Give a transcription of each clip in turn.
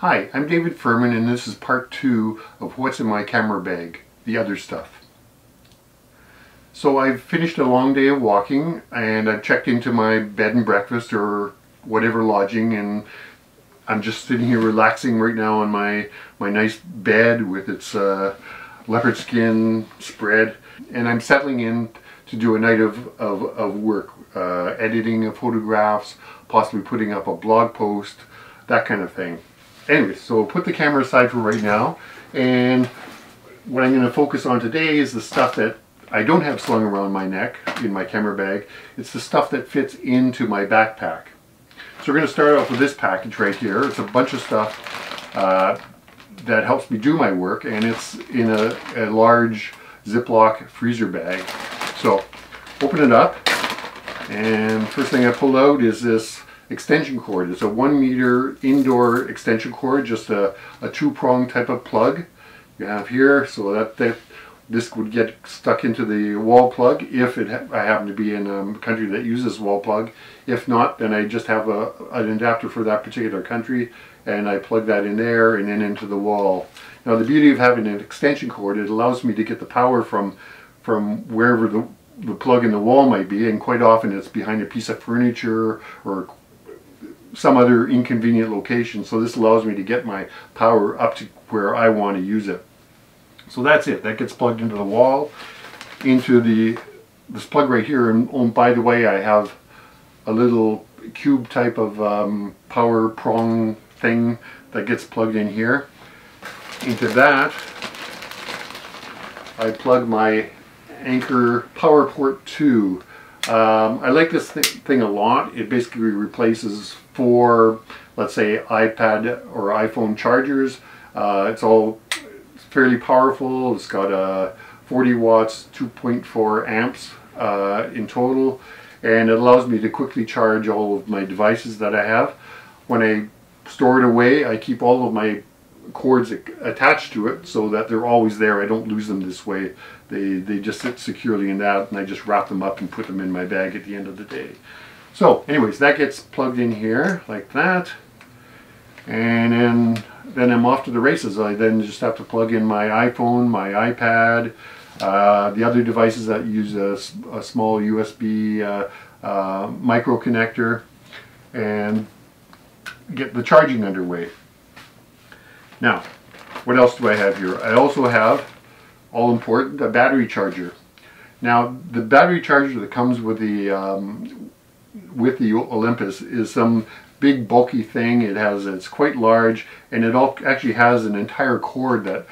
Hi, I'm David Furman and this is part two of what's in my camera bag, the other stuff. So I've finished a long day of walking and I've checked into my bed and breakfast or whatever lodging and I'm just sitting here relaxing right now on my, my nice bed with its uh, leopard skin spread and I'm settling in to do a night of, of, of work, uh, editing of photographs, possibly putting up a blog post, that kind of thing. Anyway, so put the camera aside for right now and what I'm going to focus on today is the stuff that I don't have slung around my neck in my camera bag. It's the stuff that fits into my backpack. So we're going to start off with this package right here. It's a bunch of stuff uh, that helps me do my work and it's in a, a large Ziploc freezer bag. So open it up and first thing I pull out is this extension cord. It's a one meter indoor extension cord, just a, a two prong type of plug you have here. So that, that this would get stuck into the wall plug if it ha I happen to be in um, a country that uses wall plug. If not, then I just have a, an adapter for that particular country and I plug that in there and then into the wall. Now the beauty of having an extension cord, it allows me to get the power from from wherever the, the plug in the wall might be and quite often it's behind a piece of furniture or some other inconvenient location. So this allows me to get my power up to where I want to use it. So that's it. That gets plugged into the wall, into the this plug right here. And oh, by the way, I have a little cube type of um, power prong thing that gets plugged in here. Into that, I plug my Anker PowerPort 2 um, I like this th thing a lot. It basically replaces four, let's say, iPad or iPhone chargers. Uh, it's all fairly powerful. It's got a 40 watts, 2.4 amps uh, in total, and it allows me to quickly charge all of my devices that I have. When I store it away, I keep all of my cords attached to it so that they're always there. I don't lose them this way. They, they just sit securely in that and I just wrap them up and put them in my bag at the end of the day. So anyways, that gets plugged in here like that. And then, then I'm off to the races. I then just have to plug in my iPhone, my iPad, uh, the other devices that use a, a small USB uh, uh, micro connector and get the charging underway. Now, what else do I have here? I also have, all important, a battery charger. Now, the battery charger that comes with the um, with the Olympus is some big bulky thing. It has it's quite large, and it all actually has an entire cord that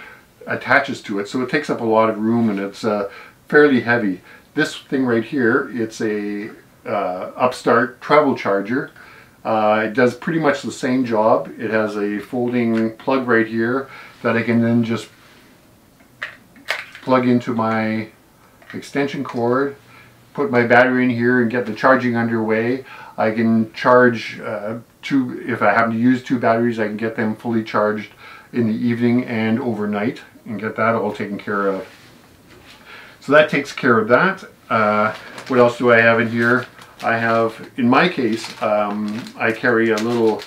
attaches to it, so it takes up a lot of room, and it's uh, fairly heavy. This thing right here, it's a uh, Upstart travel charger. Uh, it does pretty much the same job. It has a folding plug right here that I can then just plug into my extension cord, put my battery in here and get the charging underway. I can charge uh, two, if I happen to use two batteries, I can get them fully charged in the evening and overnight and get that all taken care of. So that takes care of that. Uh, what else do I have in here? I have, in my case, um, I carry a little,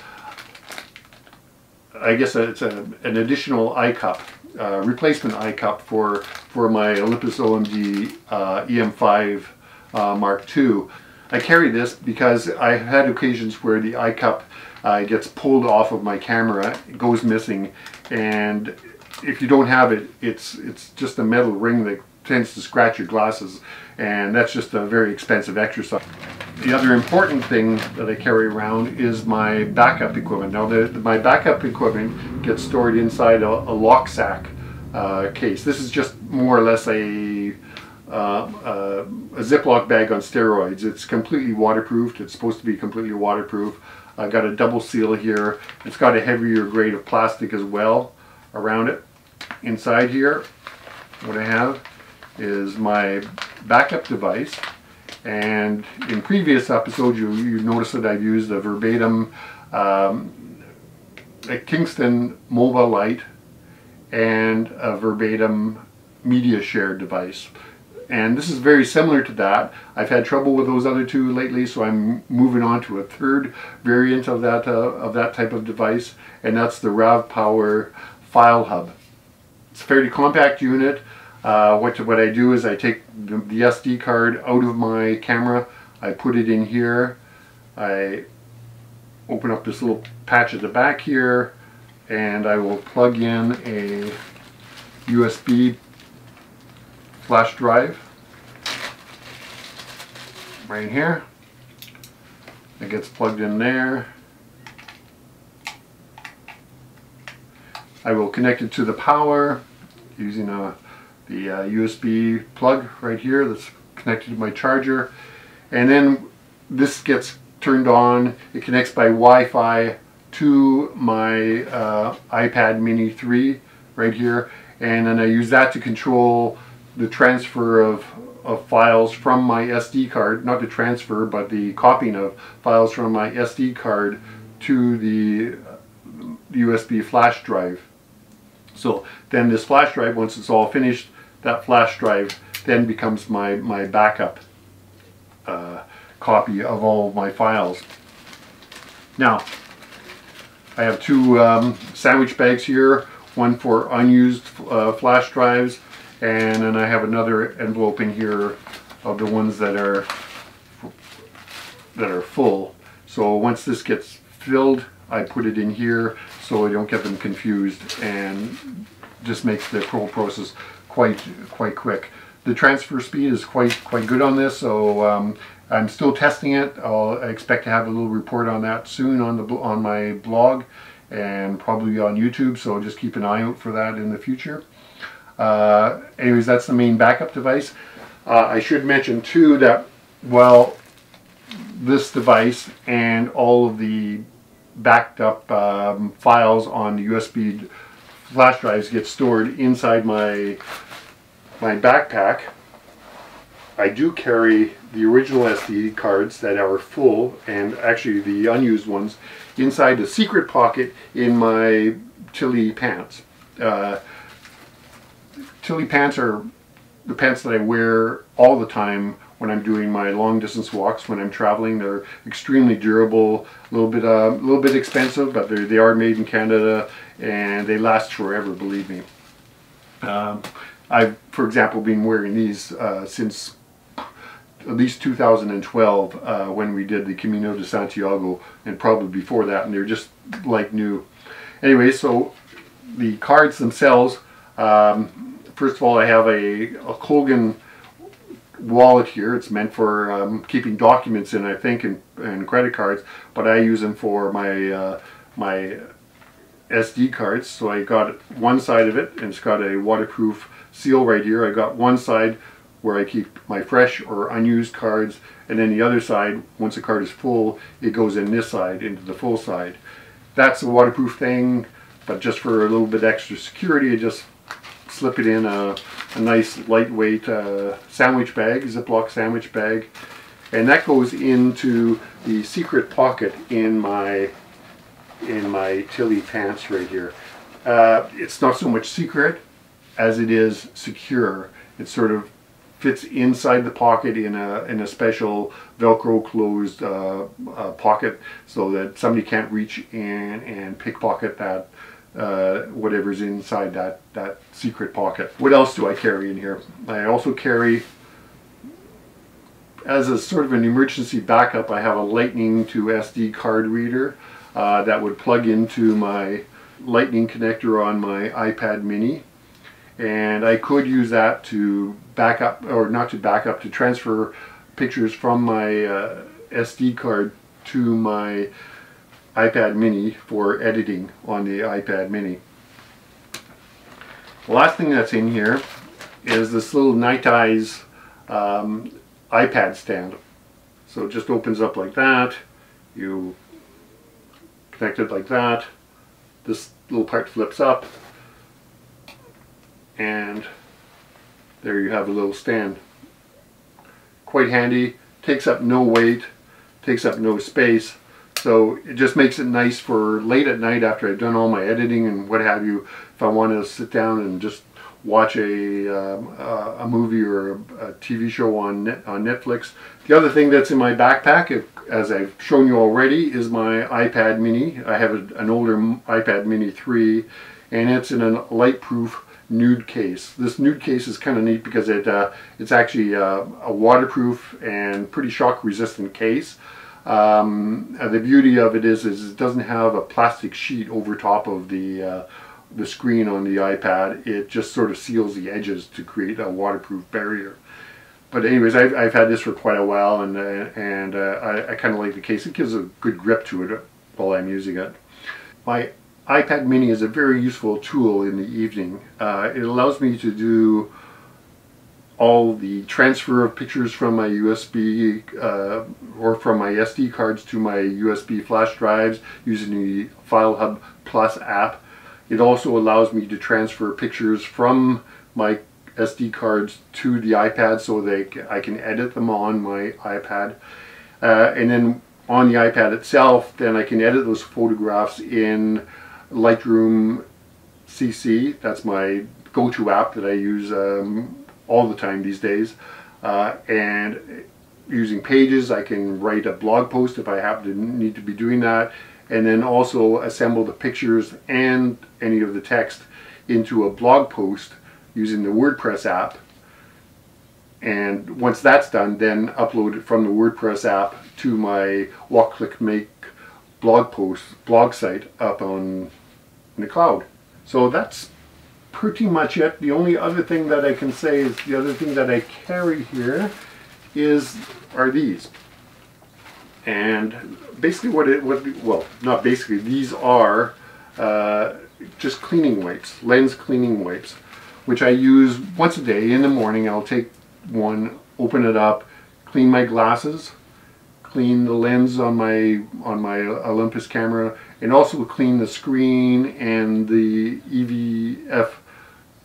I guess it's a, an additional eye cup, uh, replacement eye cup for, for my Olympus OM-D uh, E-M5 uh, Mark II. I carry this because I've had occasions where the eye cup uh, gets pulled off of my camera, goes missing, and if you don't have it, it's, it's just a metal ring that tends to scratch your glasses and that's just a very expensive exercise. The other important thing that I carry around is my backup equipment. Now the, my backup equipment gets stored inside a, a Loksak uh, case. This is just more or less a, uh, uh, a Ziploc bag on steroids. It's completely waterproofed. It's supposed to be completely waterproof. I've got a double seal here. It's got a heavier grade of plastic as well around it. Inside here, what I have is my backup device and in previous episodes you, you noticed that I've used a verbatim um, a Kingston MobileLite and a verbatim media share device. And this is very similar to that. I've had trouble with those other two lately, so I'm moving on to a third variant of that uh, of that type of device, and that's the RAV Power File Hub. It's a fairly compact unit. Uh, what what I do is I take the, the SD card out of my camera, I put it in here, I open up this little patch at the back here, and I will plug in a USB flash drive right here. It gets plugged in there. I will connect it to the power using a, the uh, USB plug right here that's connected to my charger. And then this gets turned on. It connects by Wi-Fi to my uh, iPad mini 3 right here and then I use that to control the transfer of, of files from my SD card, not the transfer, but the copying of files from my SD card to the USB flash drive. So then this flash drive, once it's all finished, that flash drive then becomes my, my backup uh, copy of all of my files. Now, I have two um, sandwich bags here, one for unused uh, flash drives and then I have another envelope in here of the ones that are that are full. So once this gets filled, I put it in here so I don't get them confused and just makes the whole process quite quite quick. The transfer speed is quite quite good on this, so um, I'm still testing it. I'll I expect to have a little report on that soon on the on my blog and probably on YouTube. So just keep an eye out for that in the future. Uh, anyways, that's the main backup device. Uh, I should mention too that while this device and all of the backed up um, files on the USB flash drives get stored inside my my backpack. I do carry the original SD cards that are full and actually the unused ones inside the secret pocket in my Tilley pants. Uh, Tilley pants are the pants that I wear all the time when I'm doing my long distance walks when I'm traveling. They're extremely durable, a little bit uh, a little bit expensive, but they are made in Canada and they last forever. Believe me. Um, I've, for example, been wearing these uh, since at least 2012 uh, when we did the Camino de Santiago, and probably before that, and they're just like new. Anyway, so the cards themselves. Um, first of all, I have a, a Coghlan wallet here. It's meant for um, keeping documents in, I think, and, and, credit cards, but I use them for my uh, my SD cards. So I got one side of it, and it's got a waterproof seal right here. I got one side where I keep my fresh or unused cards, and then the other side, once the card is full, it goes in this side, into the full side. That's a waterproof thing, but just for a little bit extra security, I just slip it in a, a nice lightweight uh, sandwich bag, Ziploc sandwich bag. And that goes into the secret pocket in my in my Tilley pants right here. Uh, it's not so much secret as it is secure. It sort of fits inside the pocket in a in a special Velcro closed uh, uh, pocket so that somebody can't reach in and pickpocket that uh, whatever's inside that, that secret pocket. What else do I carry in here? I also carry, as a sort of an emergency backup, I have a lightning to SD card reader uh, that would plug into my lightning connector on my iPad mini. And I could use that to back up, or not to back up, to transfer pictures from my uh, SD card to my iPad mini for editing on the iPad mini. The last thing that's in here is this little Nite Ize um, iPad stand. So it just opens up like that. You connect it like that. This little part flips up. And there you have a little stand. Quite handy. Takes up no weight. Takes up no space. So it just makes it nice for late at night after I've done all my editing and what have you. If I want to sit down and just watch a, um, a movie or a, a, TV show on, net, on Netflix. The other thing that's in my backpack, if, as I've shown you already, is my iPad mini. I have a, an older iPad mini 3 and it's in a LifeProof nüüd case. This nüüd case is kind of neat because it uh, it's actually uh, a waterproof and pretty shock resistant case. Um, the beauty of it is, is it doesn't have a plastic sheet over top of the uh, the screen on the iPad. It just sort of seals the edges to create a waterproof barrier. But anyways, I've, I've had this for quite a while and, uh, and uh, I, I kind of like the case. It gives a good grip to it while I'm using it. My iPad mini is a very useful tool in the evening. Uh, it allows me to do all the transfer of pictures from my USB uh, or from my SD cards to my USB flash drives using the FileHub Plus app. It also allows me to transfer pictures from my SD cards to the iPad so that I can edit them on my iPad. Uh, and then on the iPad itself, then I can edit those photographs in Lightroom CC. That's my go-to app that I use um, all the time these days. Uh, and using Pages, I can write a blog post if I happen to need to be doing that. And then also assemble the pictures and any of the text into a blog post using the WordPress app. And once that's done, then upload it from the WordPress app to my Walk Click Make blog post, blog site up on the cloud. So that's pretty much it. The only other thing that I can say is the other thing that I carry here is are these. And basically what it what well not basically these are uh, just cleaning wipes, lens cleaning wipes, which I use once a day in the morning. I'll take one, open it up, clean my glasses, clean the lens on my on my Olympus camera and also clean the screen and the EVF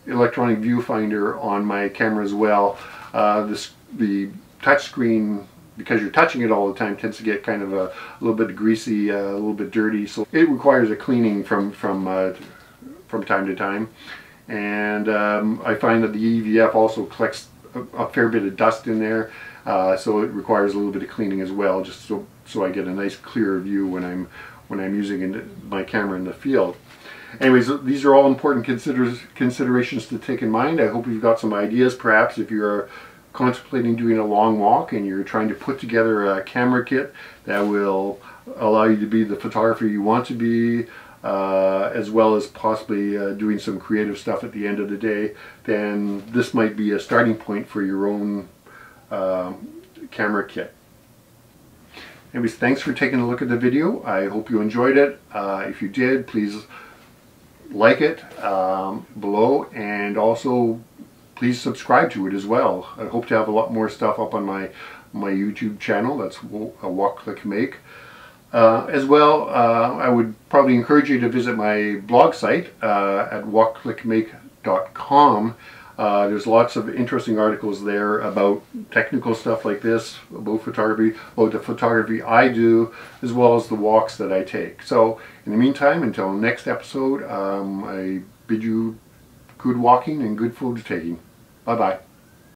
electronic viewfinder on my camera as well. Uh, this, the touch screen because you're touching it all the time tends to get kind of a, a little bit greasy, uh, a little bit dirty so it requires a cleaning from from uh, from time to time and um, I find that the EVF also collects a, a fair bit of dust in there uh, so it requires a little bit of cleaning as well, just so so I get a nice clear view when I'm when I'm using my camera in the field. Anyways, these are all important consider considerations to take in mind. I hope you've got some ideas, perhaps if you're contemplating doing a long walk and you're trying to put together a camera kit that will allow you to be the photographer you want to be, uh, as well as possibly uh, doing some creative stuff at the end of the day, then this might be a starting point for your own um, camera kit. Anyways, thanks for taking a look at the video. I hope you enjoyed it. Uh, if you did, please like it um, below and also please subscribe to it as well. I hope to have a lot more stuff up on my my YouTube channel. That's a Walk Click Make. Uh, as well, uh, I would probably encourage you to visit my blog site uh, at walkclickmake.com. Uh, there's lots of interesting articles there about technical stuff like this, about photography, about the photography I do, as well as the walks that I take. So in the meantime, until next episode, um, I bid you good walking and good photo taking. Bye-bye.